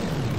you